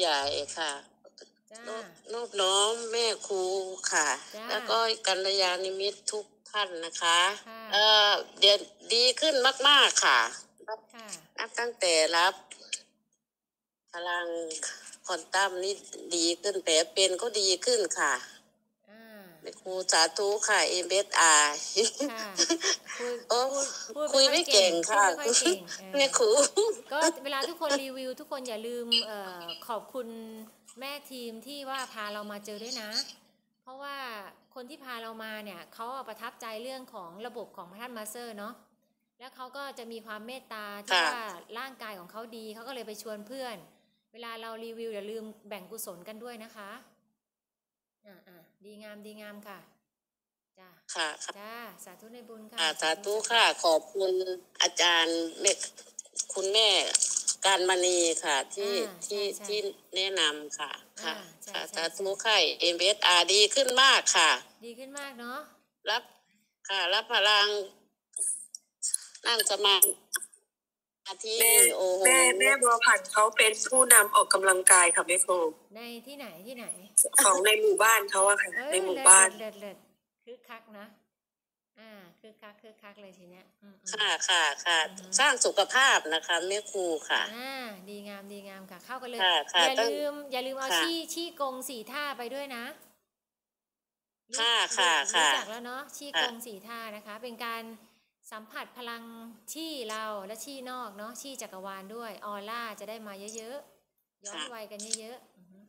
ใหญ่ค่ะจ้า นอบนอบน้อมแม่ครูค่ะ จ้าแล้วก็กัลยาณมิตรทุกท่านนะคะ ค่ะ เอ่อเดี๋ยวดีขึ้นมาก ๆ ค่ะ ค่ะ นับตั้งแต่รับ พลังคอนตัมนี่ดีขึ้นแผลเป็นก็ดีขึ้นค่ะอ่าแม่ ครูสาธุค่ะเอเบสอาร์ค่ะคุยโอ้พูดคุยไม่เก่งค่ะพูดไม่ค่อยเก่งเออแม่ครูก็เวลาทุกคนรีวิว ทุกคนอย่าลืมเออขอบคุณแม่ทีมที่ว่าพาเรามาเจอด้วยนะ เพราะว่าคนที่พาเรามาเนี่ยเขาประทับใจเรื่องของระบบของพระท่านมาสเตอร์เนาะแล้วเขาก็จะมีความเมตตาที่ค่ะว่าร่างกายของเขาดีเขาก็เลยไปชวนเพื่อน เวลาเรารีวิวอย่าลืมแบ่งกุศลกันด้วยนะคะอ่าอ่า ดีงามดีงามค่ะจ้าค่ะค่ะจ้าสาธุในบุญค่ะค่ะสาธุค่ะ ขอบคุณอาจารย์เมกคุณแม่การมณีค่ะที่อ่าที่ใช่ใช่ที่แนะนำค่ะค่ะอ่าใช่ค่ะใช่สาธุค่ะ MSR ดีขึ้นมากค่ะ ดีขึ้นมากเนาะรับค่ะ รับพลังนั่งสมาธิ แม่โอ้โหแม่แม่บัวผันเขาเป็นผู้นำออกกำลังกายค่ะแม่ครูในที่ไหนที่ไหนของในหมู่บ้านเขาอะค่ะ เอ้ยในหมู่บ้าน เลิศเลิศเลิศคึกคักนะ อ่าคึกคักคึกคักเลยทีเนี้ยอืมอืม ค่ะค่ะค่ะ อือฮึ สร้างสุขภาพนะคะแม่ครูค่ะ อ่าดีงามดีงามค่ะ เข้ากันเลย ค่ะค่ะอย่าต้องลืม อย่าลืมเอาค่ะชี่ชี่กงสี่ท่าไปด้วยนะรู้ค่ะค่ะรู้ค่ะรู้จักแล้วเนาะชี่กค่ะงสี่ท่านะคะ เป็นการ สัมผัสพลังชี่เราและชี่นอกเนาะชี่จักรวาลด้วย ออร่าจะได้มาเยอะๆย้อนวัยกันเยอะๆอือฮึ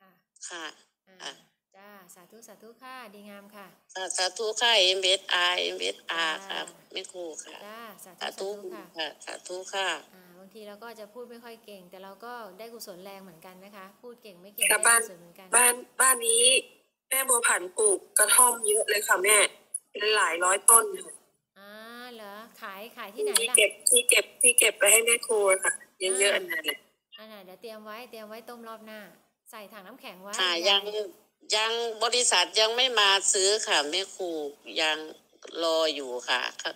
ค่ะค่ะอ่าค่ะจ้าสาธุสาธุค่ะดีงามค่ะค่ะ สาธุค่ะ MSR MSR จ้าค่ะแม่ครูค่ะจ้าสาธุสาสาธุธุค่ะค่ะสาธุค่ะอ่าบางทีเราก็จะพูดไม่ค่อยเก่ง แต่เราก็ได้กุศลแรงเหมือนกันนะคะ พูดเก่งไม่เก่งค่ะได้บ้านกุศลเหมือนกันบ้านบ้านนี้ แม่บัวผันปลูกกระท่อมเยอะเลยค่ะแม่เป็นหลายร้อยต้นค่ะอ่าเหรอ ขายขายที่ไหนที่ล่ะเก็บที่เก็บที่เก็บไปให้แม่ครูอะค่ะเยอะๆอันนั้นแหละอันไหนเดี๋ยวเตรียมไว้เตรียมไว้ต้มรอบหน้า ใส่ถังน้ำแข็งไว้ค่ะยายังยังบริษัทยังไม่มาซื้อค่ะแม่ครูยังรออยู่ค่ะเขา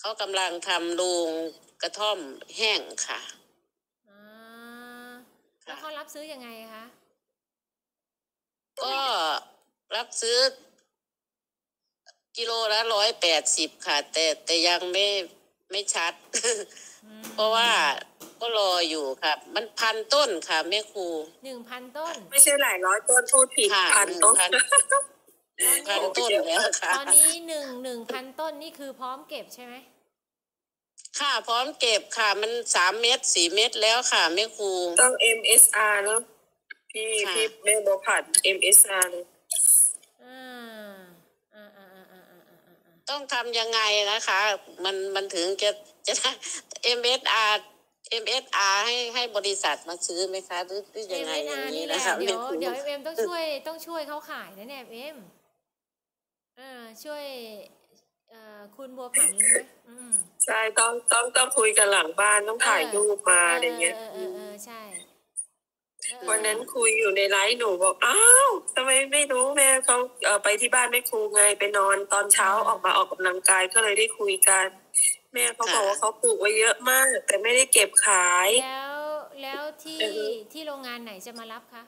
เขากำลังทำโรงกระท่อมแห้งค่ะอ่าแล้วเขารับซื้อยังไงคะก็รับซื้อ กิโลละร้อยแปดสิบค่ะ แต่แต่ยังไม่ไม่ชัดอืมเพราะว่าก็รออยู่ค่ะ มันพันต้นค่ะแม่ครูหนึ่งพันต้น ไม่ใช่หลายร้อยต้นพูดผิดค่ะพันหนึ่งต้นพันพันต้นแล้วค่ะ ตอนนี้หนึ่งหนึ่งพันต้นนี่คือพร้อมเก็บใช่ไหมค่ะพร้อมเก็บค่ะ มันสามเม็ดสี่เม็ดแล้วค่ะแม่ครูต้อง MSR เนอะพี่ค่ะพี่แม่บัวผัน MSR เลย อ่า อ่าอ่าอ่าอ่าอ่าอ่าอ่า ต้องทำยังไงนะคะ มันมันถึงจะจะได้ MSR MSR ให้ให้บริษัทมาซื้อไหมคะหรือหรือเอ็ยังมไงเอ็อย่างนนี้นี่แหละนะคะเดี๋ยวแม่ครูเดี๋ยวเอ็มต้องช่วยต้องช่วยเขาขายนะเนี่ยเอ็มเออช่วยเอ่อคุณบัวผันใช่ไหมอืมใช่ต้องต้องต้องคุยกันหลังบ้านต้องถ่ายรูปมาอะไรเงี้ยเออเออเออใช่เออ วันนั้นคุยอยู่ในไลฟ์หนูบอกอ้าวทำไมไม่รู้แม่เขาเอ่อไปที่บ้านแม่ครูไงไปนอนตอนเช้าออกมาออกกำลังกายก็เลยได้คุยกัน แม่เขาบอกว่าเขาปลูกไว้เยอะมาก แต่ไม่ได้เก็บขาย แล้วแล้วที่อือฮึที่โรงงานไหนจะมารับคะ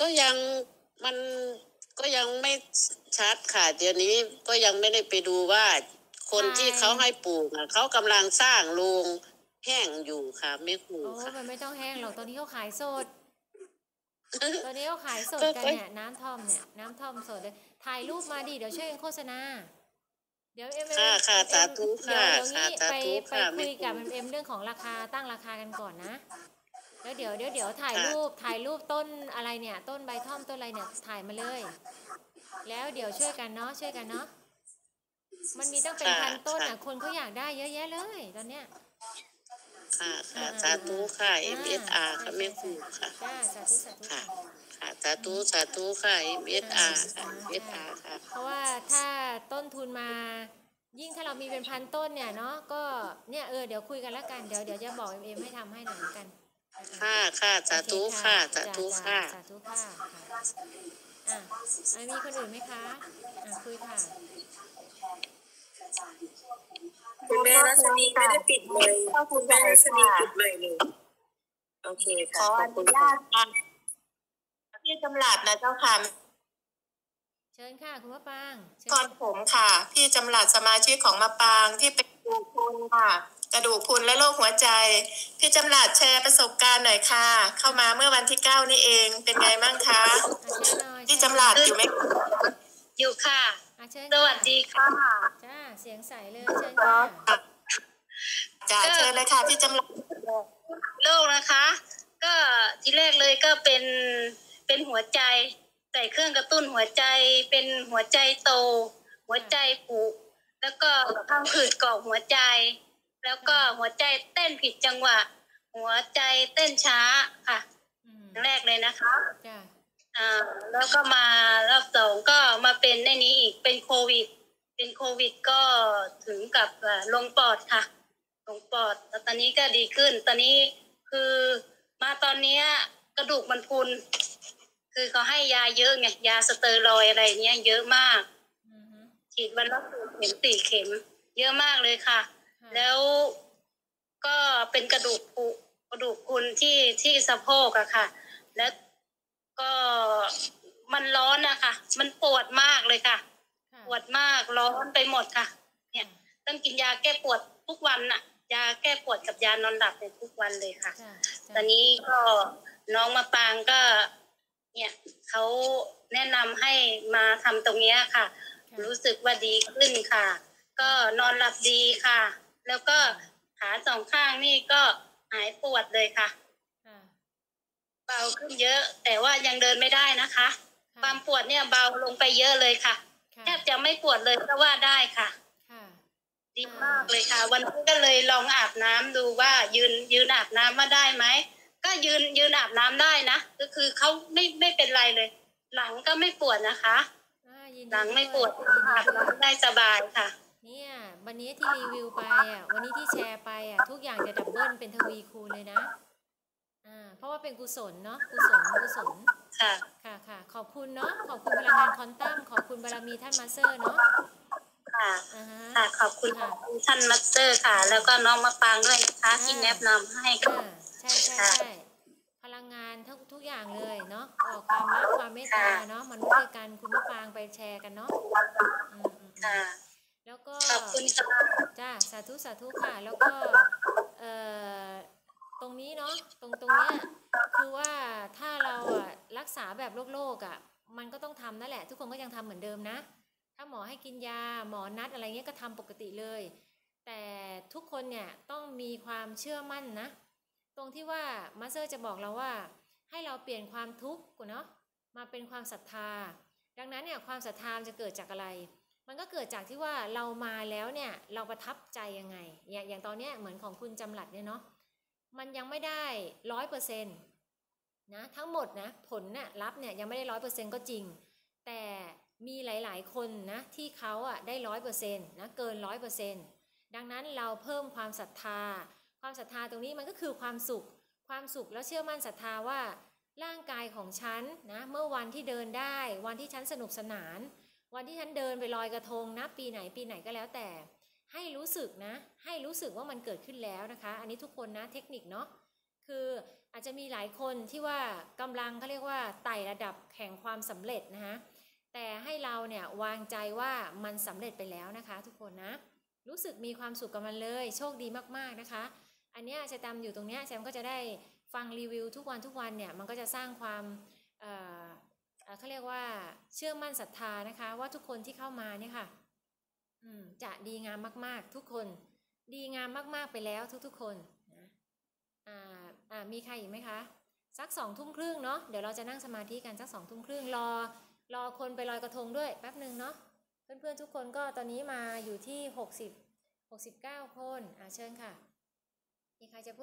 ก็ยังมันก็ยังไม่ชัดค่ะเดี๋ยวนี้ก็ยังไม่ได้ไปดูว่าคนที่เขาให้ปลูกน่ะเขากำลังสร้างโรง แห้งอยู่ค่ะแม่ครูโอ้ค่ะ มันไม่ต้องแห้งหรอกตอนนี้เขาขายสดตอนนี้เขาขายสดก็กันก็เนี่ยน้ำท่อมเนี่ยน้ำท่อมสดเลยถ่ายรูปมาดิเดี๋ยวช่วยกันโฆษณา เดี๋ยวเอ็มค่ะค่ะเอ็มสาธุเดี๋ยวค่ะเดี๋ยวนี้สาไปธุไปค่ะคุยกับแม่เอ็ครูมเรื่องของราคาตั้งราคากันก่อนนะแล้วเดี๋ยวเดี๋ยวเดี๋ยวถ่ายค่ะรูปถ่ายรูปต้นอะไรเนี่ย ต้นใบท่อมต้นอะไรเนี่ยถ่ายมาเลย แล้วเดี๋ยวช่วยกันเนาะช่วยกันเนาะมันมีตั้งเป็นค่ะพันต้นค่ะอะคนเขาอยากได้เยอะแยะเลย ตอนเนี้ย ค่ะค่ะอ่าสาธุค่ะอ่า MSR ใช่ค่ะแม่ครูใช่ค่ะจ้าสาธุสาธุค่ะค่ะค่ะสาธุสาธุค่ะ MSR ค่ะ MSR ค่ะ เพราะว่าถ้าต้นทุนมา ยิ่งถ้าเรามีเป็นพันต้นเนี่ยเนาะก็เนี่ยเออเดี๋ยวคุยกันแล้วกันเดี๋ยวเดี๋ยวจะบอกเอ็มเอ็มให้ทำให้หน่อยละกัน ค่ะค่ะสาธุค่ะสาธุจ้ค่ะสาธุค่ะค่ะอะอะมีคนอื่นไหมคะอะคุยค่ะ คุณแม่รัศมีไม่ได้ปิดเลยคุณแม่รัศมีปิดเลยเลยโอเคขค่ะอขออบคุนุณญาตอ่านพี่จำหลัดนะเจ้าค่ะเชิญค่ะคุณมะปางเชิญก่อนผมค่ะ พี่จำหลัดสมาชิกของมาปางที่เป็นกระดูกพรุนค่ะ กระดูกพรุนและโรคหัวใจ พี่จำหลัดแชร์ประสบการณ์หน่อยค่ะ เข้ามาเมื่อวันที่เก้านี่เองเป็นไงบ้างคะอะเชิญหน่อยพี่จำหลัดอยู่ไหมอยู่ค่ะ อะเชิญสวัสดีค่ะจ้าเสียงใสเลยเชิญค่ะจ้าเชิญเลยค่ะพี่จำหลัดโรคนะคะ ก็ทีแรกเลยก็เป็นเป็นหัวใจใส่เครื่องกระตุ้นหัวใจเป็นหัวใจโต หัวใจปุแล้วก็พังผืดเกาะหัวใจ แล้วก็หัวใจเต้นผิดจังหวะ หัวใจเต้นช้าค่ะอืมครั้งแรกเลยนะคะจ้า อ่าแล้วก็มารอบสองก็มาเป็นในนี้อีกเป็นโควิด เป็นโควิดก็ถึงกับอ่าลงปอดค่ะลงปอดแล้วตอนนี้ก็ดีขึ้น ตอนนี้คือมาตอนเนี้ยกระดูกมันพรุน คือเขาให้ยาเยอะไงยาสเตอรอยด์อะไรเนี้ยเยอะมากอือฮึฉีดวันละสี่เข็มสี่เข็ม เยอะมากเลยค่ะค่ะแล้วก็เป็นกระดูกผุกระดูกพรุนที่ที่สะโพกอะค่ะ แล้ว ก็มันร้อนนะคะ มันปวดมากเลยค่ะค่ะ ปวดมากร้อนไปหมดค่ะ เนี่ยต้องกินยาแก้ปวดทุกวันน่ะ ยาแก้ปวดกับยานอนหลับเนี่ยทุกวันเลยค่ะจ้าตอนนี้ก็น้องมาปางก็ เนี่ยเขาแนะนำให้มาทำตรงเนี้ยค่ะค่ะ รู้สึกว่าดีขึ้นค่ะ ก็นอนหลับดีค่ะ แล้วก็ขาสองข้างนี่ก็หายปวดเลยค่ะค่ะ เบาขึ้นเยอะ แต่ว่ายังเดินไม่ได้นะคะค่ะความปวดเนี่ยเบาลงไปเยอะเลยค่ะค่ะแทบจะไม่ปวดเลยก็ว่าได้ค่ะค่ะดีมากเลยค่ะ วันนี้ก็เลยลองอาบน้ำดูว่ายืนยืนอาบน้ำว่าได้ไหมก็ยืนยืนอาบน้ำได้นะก็คือเขาไม่ไม่เป็นไรเลย หลังก็ไม่ปวดนะคะอ่ายินดีหลังไม่ปวดยินดีอาบด้วยน้ำได้สบายค่ะ เนี่ย วันนี้ที่รีวิวไปอะวันนี้ที่แชร์ไปอะทุกอย่างจะดับเบิลเป็นทวีคูณเลยนะ อ่าเพราะว่าเป็นกุศลเนาะกุศลกุศลค่ะค่ะค่ะขอบคุณเนาะขอบคุณพลังงานควอนตัมขอบคุณบารมีท่านมาสเตอร์เนาะค่ะอ่าฮะค่ะขอบคุณค่ะท่านมัสเตอร์ค่ะ แล้วก็น้องมะปางด้วยนะคะที่แนะนำให้ค่ะอ่าใช่ใช่ใช่พลังงานทุกทุกอย่างเลยเนาะออกความรักความเมตตาเนาะมนุษย์ด้วยกันคุณมะปางไปแชร์กันเนาะอืมอืมอืมค่ะแล้วก็ขอบคุณค่ะจ้าสาธุสาธุค่ะ แล้วก็เอ่อตรงนี้เนาะ ตรงตรงเนี้ยคือว่าถ้าเราอะรักษาแบบโลกโลกอะ มันก็ต้องทำนั่นแหละ ทุกคนก็ยังทำเหมือนเดิมนะ ถ้าหมอให้กินยาหมอนัดอะไรเงี้ยก็ทำปกติเลย แต่ทุกคนเนี่ยต้องมีความเชื่อมั่นนะ ตรงที่ว่า master จะบอกเราว่า ให้เราเปลี่ยนความทุกข์เนาะมาเป็นความศรัทธา ดังนั้นเนี่ยความศรัทธาจะเกิดจากอะไร มันก็เกิดจากที่ว่าเรามาแล้วเนี่ยเราประทับใจยังไง อย่างอย่างตอนเนี้ยเหมือนของคุณจำหลัดเนี่ยเนาะ มันยังไม่ได้ร้อยเปอร์เซ็นต์นะทั้งหมดนะผลน่ะรับเนี่ยยังไม่ได้ร้อยเปอร์เซ็นต์ก็จริง แต่มีหลาย ๆ คนนะที่เขาอะได้ร้อยเปอร์เซ็นต์นะเกินร้อยเปอร์เซ็นต์ดังนั้นเราเพิ่มความศรัทธา ความศรัทธาตรงนี้มันก็คือความสุข ความสุขแล้วเชื่อมั่นศรัทธาว่าร่างกายของฉันนะเมื่อวันที่เดินได้ วันที่ฉันสนุกสนาน วันที่ฉันเดินไปลอยกระทงนะปีไหนปีไหนก็แล้วแต่ ให้รู้สึกนะ ให้รู้สึกว่ามันเกิดขึ้นแล้วนะคะ อันนี้ทุกคนนะเทคนิคเนาะคืออาจจะมีหลายคนที่ว่ากำลังเขาเรียกว่าไต่ระดับแข่งความสำเร็จนะคะแต่ให้เราเนี่ยวางใจว่ามันสำเร็จไปแล้วนะคะ ทุกคนนะ รู้สึกมีความสุขกับมันเลย โชคดีมากๆนะคะ อันเนี้ยแซมอยู่ตรงเนี้ยแซมก็จะได้ฟังรีวิวทุกวันทุกวันเนี่ยมันก็จะสร้างความเเเขาเรียกว่าเชื่อมั่นศรัทธานะคะ ว่าทุกคนที่เข้ามาเนี่ยค่ะ จะดีงามมาก ๆ ทุกคน ดีงามมาก ๆ ไปแล้วทุก ๆ คนนะอ่าอ่ามีใครอีกไหมคะ สักสองทุ่มครึ่งเนาะเดี๋ยวเราจะนั่งสมาธิกันสักสองทุ่มครึ่งรอ รอคนไปลอยกระทงด้วยแป๊บหนึ่งเนาะเพื่อนๆทุกคนก็ตอนนี้มาอยู่ที่หกสิบหกสิบเก้าคนอ่าเชิญค่ะมีใครจะพูด